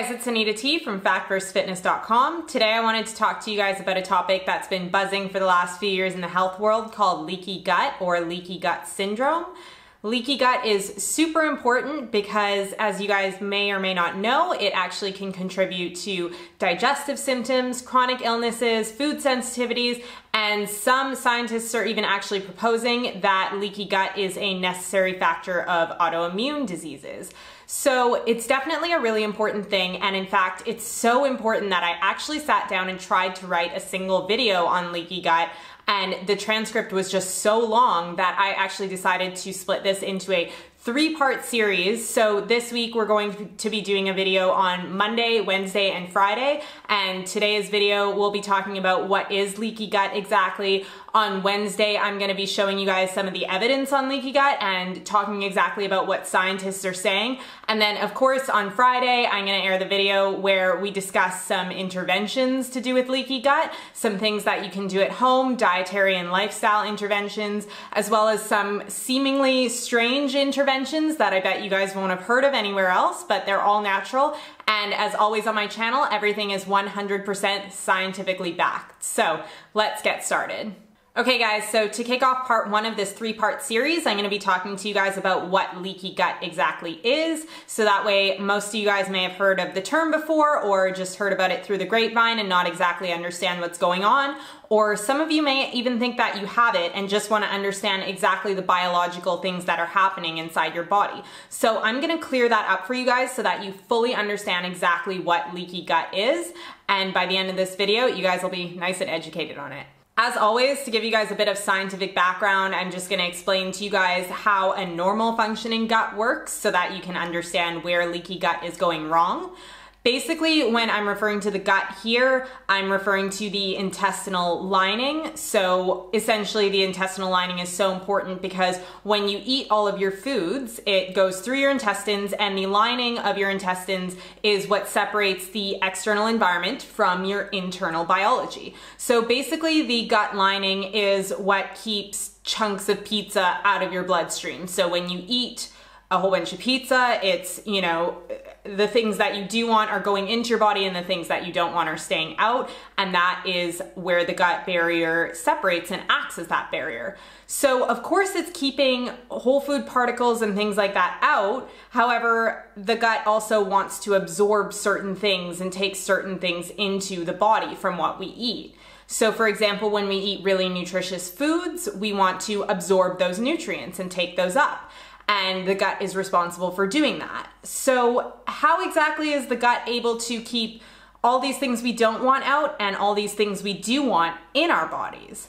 guys, it's Anita T from factversusfitness.com. Today I wanted to talk to you guys about a topic that's been buzzing for the last few years in the health world called leaky gut or leaky gut syndrome. Leaky gut is super important because as you guys may or may not know, it actually can contribute to digestive symptoms, chronic illnesses, food sensitivities, and some scientists are even actually proposing that leaky gut is a necessary factor of autoimmune diseases. So it's definitely a really important thing. And in fact, it's so important that I actually sat down and tried to write a single video on leaky gut. And the transcript was just so long that I actually decided to split this into a three part series. So this week we're going to be doing a video on Monday, Wednesday, and Friday. And today's video we'll be talking about what is leaky gut exactly. On Wednesday, I'm gonna be showing you guys some of the evidence on leaky gut and talking exactly about what scientists are saying. And then of course on Friday, I'm gonna air the video where we discuss some interventions to do with leaky gut, some things that you can do at home, dietary and lifestyle interventions, as well as some seemingly strange interventions that I bet you guys won't have heard of anywhere else, but they're all natural. And as always on my channel, everything is 100% scientifically backed. So let's get started. Okay guys, so to kick off part one of this three part series, I'm gonna be talking to you guys about what leaky gut exactly is. So that way most of you guys may have heard of the term before or just heard about it through the grapevine and not exactly understand what's going on. Or some of you may even think that you have it and just wanna understand exactly the biological things that are happening inside your body. So I'm gonna clear that up for you guys so that you fully understand exactly what leaky gut is. And by the end of this video, you guys will be nice and educated on it. As always, to give you guys a bit of scientific background, I'm just gonna explain to you guys how a normal functioning gut works so that you can understand where leaky gut is going wrong. Basically, when I'm referring to the gut here, I'm referring to the intestinal lining. So essentially the intestinal lining is so important because when you eat all of your foods, it goes through your intestines and the lining of your intestines is what separates the external environment from your internal biology. So basically the gut lining is what keeps chunks of pizza out of your bloodstream. So when you eat a whole bunch of pizza. It's, you know, the things that you do want are going into your body and the things that you don't want are staying out. And that is where the gut barrier separates and acts as that barrier. So of course it's keeping whole food particles and things like that out. However, the gut also wants to absorb certain things and take certain things into the body from what we eat. So for example, when we eat really nutritious foods, we want to absorb those nutrients and take those up and the gut is responsible for doing that. So how exactly is the gut able to keep all these things we don't want out and all these things we do want in our bodies?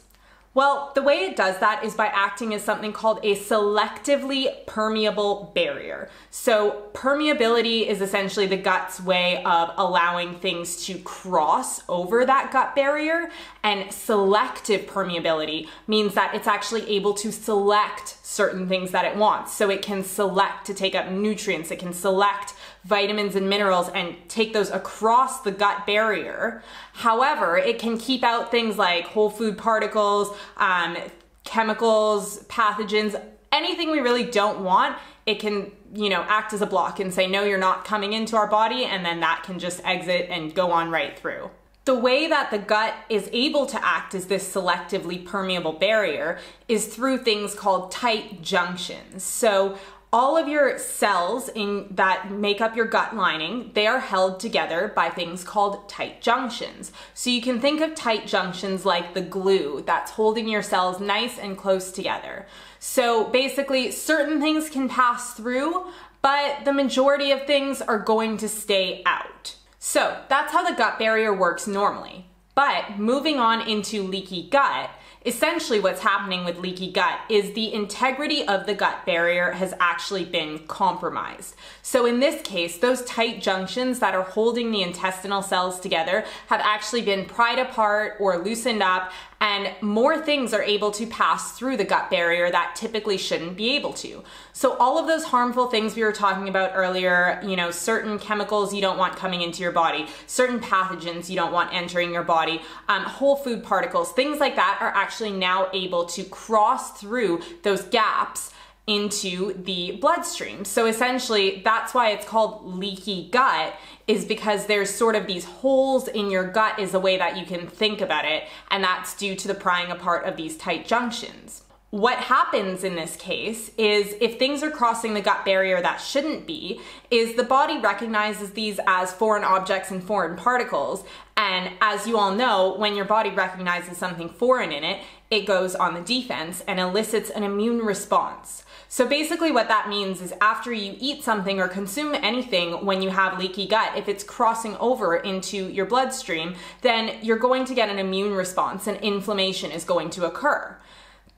Well, the way it does that is by acting as something called a selectively permeable barrier. So permeability is essentially the gut's way of allowing things to cross over that gut barrier and selective permeability means that it's actually able to select certain things that it wants. So it can select to take up nutrients, it can select vitamins and minerals and take those across the gut barrier. However, it can keep out things like whole food particles, um, chemicals, pathogens, anything we really don't want, it can, you know, act as a block and say, no, you're not coming into our body, and then that can just exit and go on right through. The way that the gut is able to act as this selectively permeable barrier is through things called tight junctions. So all of your cells in that make up your gut lining, they are held together by things called tight junctions. So you can think of tight junctions like the glue that's holding your cells nice and close together. So basically certain things can pass through, but the majority of things are going to stay out. So that's how the gut barrier works normally. But moving on into leaky gut, Essentially what's happening with leaky gut is the integrity of the gut barrier has actually been compromised. So in this case, those tight junctions that are holding the intestinal cells together have actually been pried apart or loosened up and more things are able to pass through the gut barrier that typically shouldn't be able to. So all of those harmful things we were talking about earlier, you know, certain chemicals you don't want coming into your body, certain pathogens you don't want entering your body, um, whole food particles, things like that are actually now able to cross through those gaps into the bloodstream. So essentially, that's why it's called leaky gut, is because there's sort of these holes in your gut, is the way that you can think about it, and that's due to the prying apart of these tight junctions. What happens in this case is if things are crossing the gut barrier that shouldn't be, is the body recognizes these as foreign objects and foreign particles. And as you all know, when your body recognizes something foreign in it, it goes on the defense and elicits an immune response. So basically what that means is after you eat something or consume anything when you have leaky gut, if it's crossing over into your bloodstream, then you're going to get an immune response and inflammation is going to occur.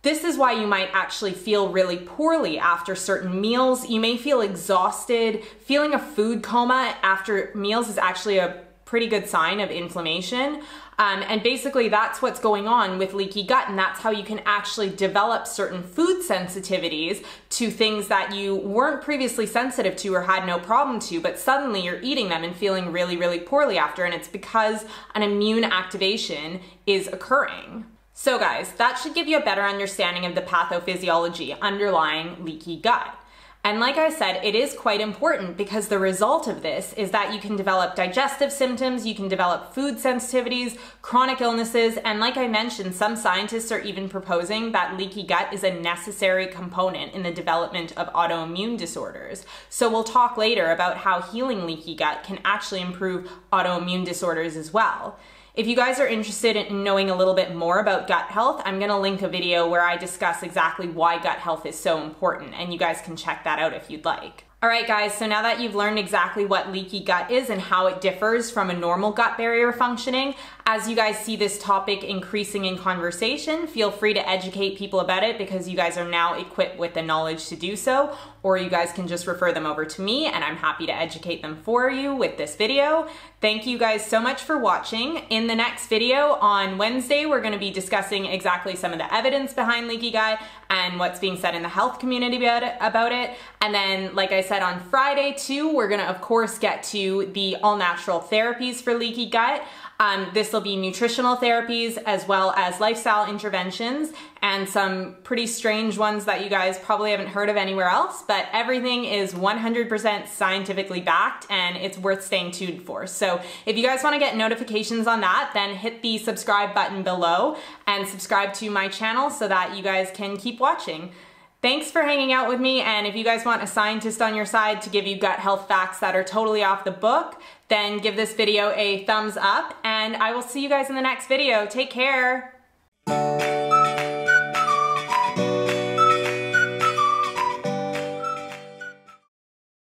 This is why you might actually feel really poorly after certain meals. You may feel exhausted. Feeling a food coma after meals is actually a pretty good sign of inflammation. Um, and basically, that's what's going on with leaky gut, and that's how you can actually develop certain food sensitivities to things that you weren't previously sensitive to or had no problem to, but suddenly you're eating them and feeling really, really poorly after, and it's because an immune activation is occurring. So guys, that should give you a better understanding of the pathophysiology underlying leaky gut. And like I said, it is quite important because the result of this is that you can develop digestive symptoms, you can develop food sensitivities, chronic illnesses, and like I mentioned, some scientists are even proposing that leaky gut is a necessary component in the development of autoimmune disorders. So we'll talk later about how healing leaky gut can actually improve autoimmune disorders as well. If you guys are interested in knowing a little bit more about gut health, I'm gonna link a video where I discuss exactly why gut health is so important, and you guys can check that out if you'd like. All right, guys, so now that you've learned exactly what leaky gut is and how it differs from a normal gut barrier functioning, as you guys see this topic increasing in conversation, feel free to educate people about it because you guys are now equipped with the knowledge to do so, or you guys can just refer them over to me and I'm happy to educate them for you with this video. Thank you guys so much for watching. In the next video on Wednesday, we're gonna be discussing exactly some of the evidence behind leaky gut and what's being said in the health community about it. About it. And then, like I said, on Friday too, we're gonna of course get to the all natural therapies for leaky gut. Um, this will be nutritional therapies as well as lifestyle interventions and some pretty strange ones that you guys probably haven't heard of anywhere else, but everything is 100% scientifically backed and it's worth staying tuned for. So if you guys wanna get notifications on that, then hit the subscribe button below and subscribe to my channel so that you guys can keep watching. Thanks for hanging out with me, and if you guys want a scientist on your side to give you gut health facts that are totally off the book, then give this video a thumbs up, and I will see you guys in the next video. Take care!